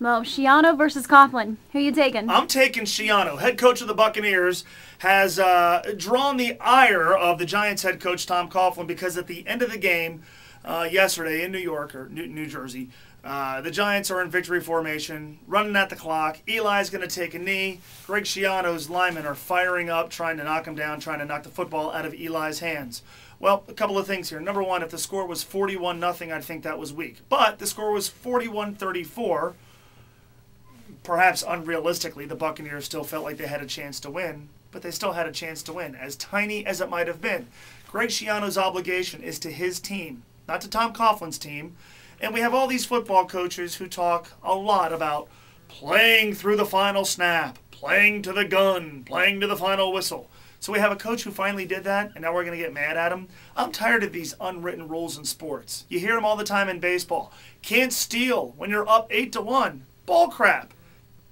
Mo, Schiano versus Coughlin. Who you taking? I'm taking Schiano. Head coach of the Buccaneers has uh, drawn the ire of the Giants head coach Tom Coughlin because at the end of the game uh, yesterday in New York or New, New Jersey, uh, the Giants are in victory formation, running at the clock. Eli's going to take a knee. Greg Schiano's linemen are firing up, trying to knock him down, trying to knock the football out of Eli's hands. Well, a couple of things here. Number one, if the score was 41 nothing, I'd think that was weak. But the score was 41 34. Perhaps unrealistically, the Buccaneers still felt like they had a chance to win, but they still had a chance to win, as tiny as it might have been. Greg Schiano's obligation is to his team, not to Tom Coughlin's team. And we have all these football coaches who talk a lot about playing through the final snap, playing to the gun, playing to the final whistle. So we have a coach who finally did that, and now we're going to get mad at him. I'm tired of these unwritten rules in sports. You hear them all the time in baseball. Can't steal when you're up 8 to 1. Bull crap.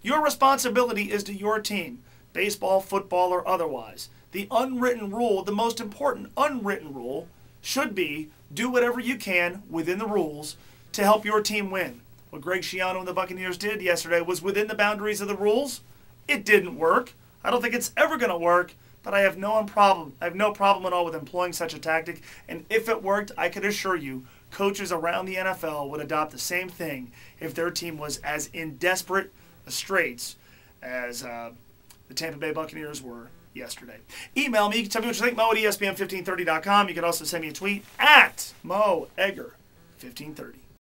Your responsibility is to your team, baseball, football, or otherwise. The unwritten rule, the most important unwritten rule, should be do whatever you can within the rules to help your team win. What Greg Schiano and the Buccaneers did yesterday was within the boundaries of the rules. It didn't work. I don't think it's ever going to work, but I have no problem. I have no problem at all with employing such a tactic. And if it worked, I could assure you, coaches around the NFL would adopt the same thing if their team was as in desperate straits as uh, the Tampa Bay Buccaneers were yesterday. Email me. Tell me what you think. Mo at ESPN1530.com. You can also send me a tweet at Mo Egger 1530.